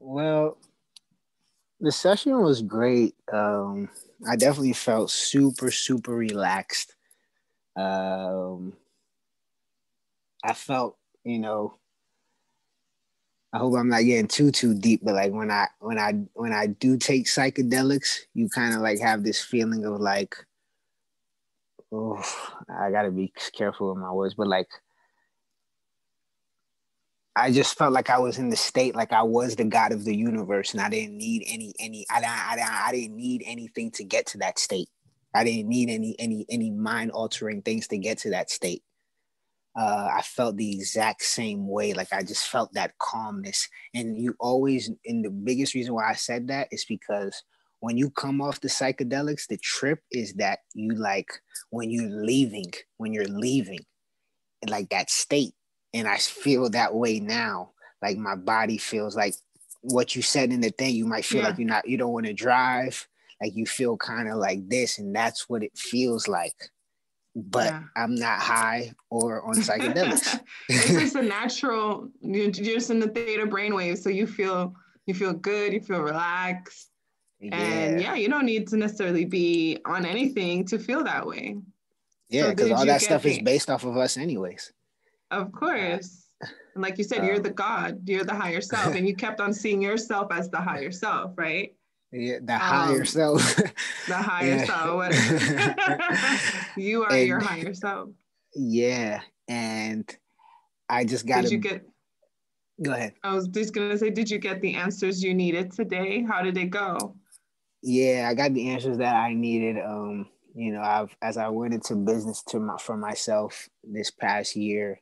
Well, the session was great. Um, I definitely felt super, super relaxed. Um, I felt, you know, I hope I'm not getting too too deep, but like when I when I when I do take psychedelics, you kind of like have this feeling of like, oh, I gotta be careful with my words, but like I just felt like I was in the state, like I was the god of the universe, and I didn't need any any I I, I didn't need anything to get to that state. I didn't need any any any mind altering things to get to that state. Uh, I felt the exact same way. Like I just felt that calmness. And you always, and the biggest reason why I said that is because when you come off the psychedelics, the trip is that you like when you're leaving, when you're leaving, like that state and I feel that way now. Like my body feels like what you said in the thing. You might feel yeah. like you're not, you don't want to drive. Like you feel kind of like this, and that's what it feels like. But yeah. I'm not high or on psychedelics. it's just a natural. You're just in the theta brainwave, so you feel you feel good. You feel relaxed. Yeah. And yeah, you don't need to necessarily be on anything to feel that way. Yeah, because so all that stuff is based off of us, anyways. Of course. And like you said, um, you're the God, you're the higher self, and you kept on seeing yourself as the higher self, right? Yeah, the um, higher self. the higher self. you are and, your higher self. Yeah. And I just got Did you get go ahead. I was just gonna say, did you get the answers you needed today? How did it go? Yeah, I got the answers that I needed. Um, you know, I've as I went into business to my for myself this past year,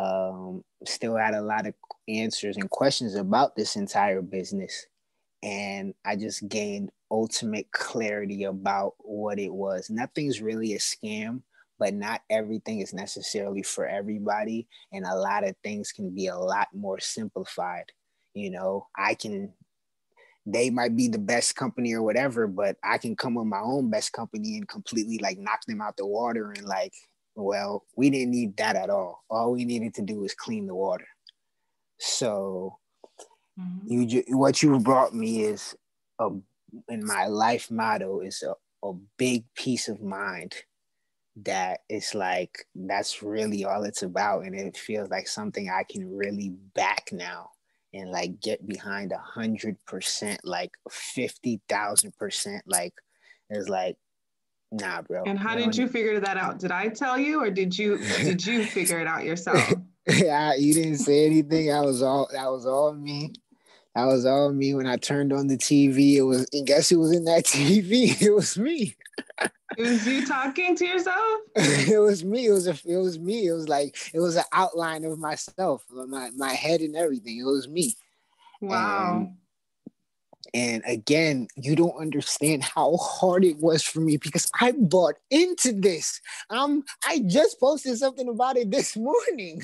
um, still had a lot of answers and questions about this entire business. And I just gained ultimate clarity about what it was. Nothing's really a scam, but not everything is necessarily for everybody. And a lot of things can be a lot more simplified. You know, I can, they might be the best company or whatever, but I can come with my own best company and completely like knock them out the water and like well, we didn't need that at all. All we needed to do was clean the water. So mm-hmm. you ju- what you brought me is a in my life motto is a, a big peace of mind that it's like that's really all it's about and it feels like something i can really back now and like get behind a hundred percent like 50,000 percent like it's like Nah, bro. And how did you figure that out? Did I tell you, or did you did you figure it out yourself? yeah, you didn't say anything. That was all that was all me. That was all me. When I turned on the TV, it was and guess who was in that TV? It was me. it was you talking to yourself. it was me. It was a, it was me. It was like it was an outline of myself, my my head and everything. It was me. Wow. And and again, you don't understand how hard it was for me because I bought into this. Um, I just posted something about it this morning.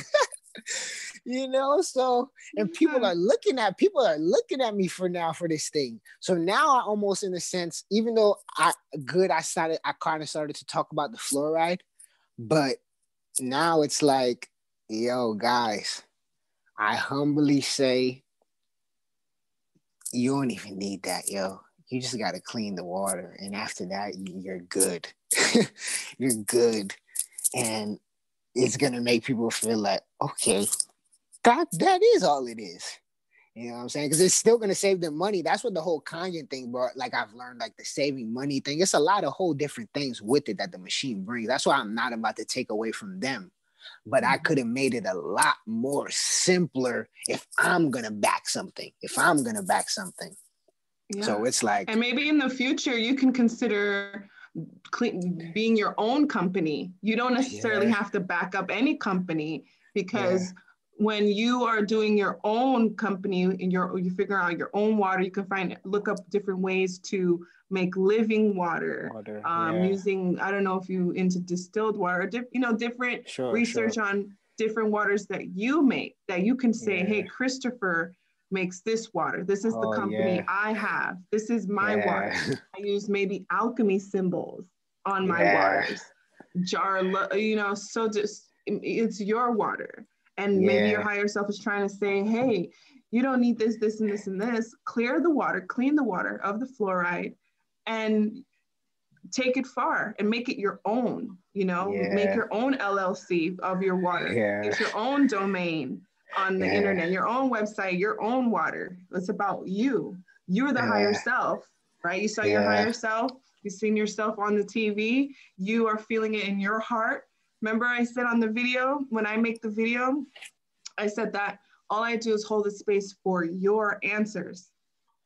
you know, so and people are looking at people are looking at me for now for this thing. So now I almost in a sense, even though I good, I started, I kind of started to talk about the fluoride, but now it's like, yo, guys, I humbly say you don't even need that, yo. You just got to clean the water. And after that, you're good. you're good. And it's going to make people feel like, okay, that, that is all it is. You know what I'm saying? Because it's still gonna save them money. That's what the whole Kangen thing brought. Like I've learned, like the saving money thing. It's a lot of whole different things with it that the machine brings. That's why I'm not about to take away from them but I mm-hmm. could have made it a lot more simpler if I'm gonna back something. If I'm gonna back something. Yeah. So it's like and maybe in the future you can consider clean, being your own company. You don't necessarily yeah. have to back up any company because yeah. When you are doing your own company and you're you figure out your own water, you can find look up different ways to make living water, water um, yeah. using I don't know if you into distilled water, diff, you know, different sure, research sure. on different waters that you make that you can say, yeah. hey, Christopher makes this water. This is the oh, company yeah. I have. This is my water. I use maybe alchemy symbols on my waters. Jar, you know, so just it's your water. And maybe your higher self is trying to say, hey, you don't need this, this, and this, and this. Clear the water, clean the water of the fluoride, and take it far and make it your own. You know, yeah. make your own LLC of your water. Yeah. It's your own domain on the yeah. internet, your own website, your own water. It's about you. You're the yeah. higher self, right? You saw your higher self. You've seen yourself on the TV. You are feeling it in your heart. Remember, I said on the video when I make the video, I said that all I do is hold a space for your answers.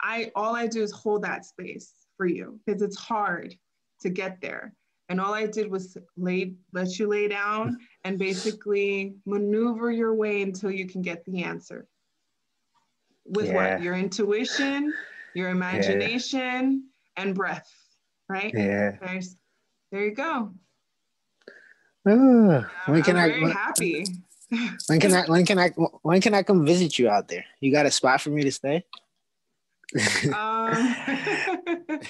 I all I do is hold that space for you because it's hard to get there. And all I did was lay, let you lay down and basically maneuver your way until you can get the answer. With yeah. what? Your intuition, your imagination, yeah. and breath, right? Yeah. There's, there you go. Oh, when can I'm I? Very happy. When can I? When can I? When can I come visit you out there? You got a spot for me to stay? um,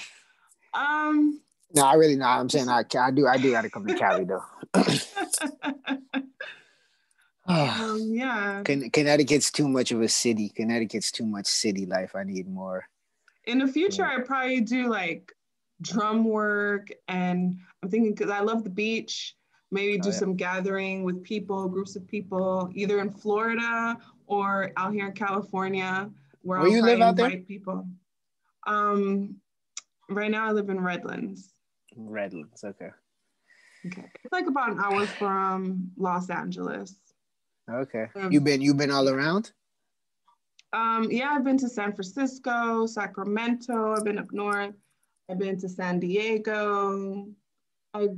um no, I really not. I'm saying I, I do. I do got to come to Cali though. um, yeah. Connecticut's too much of a city. Connecticut's too much city life. I need more. In the future, yeah. I probably do like drum work, and I'm thinking because I love the beach. Maybe do oh, yeah. some gathering with people, groups of people, either in Florida or out here in California, where, where I'll you live out there? People. Um, right now I live in Redlands. Redlands. Okay. Okay. It's like about an hour from Los Angeles. Okay. Um, you've been you've been all around? Um, yeah, I've been to San Francisco, Sacramento, I've been up north, I've been to San Diego, I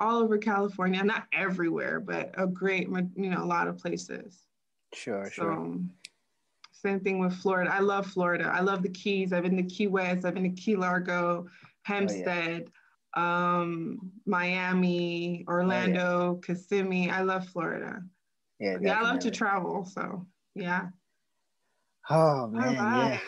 all over California, not everywhere, but a great you know, a lot of places. Sure, so, sure. Same thing with Florida. I love Florida. I love the Keys. I've been to Key West, I've been to Key Largo, Homestead. Oh, yeah um, Miami, Orlando, oh, yeah. Kissimmee. I love Florida. Yeah, yeah, I love to travel. So yeah. Oh man, yeah.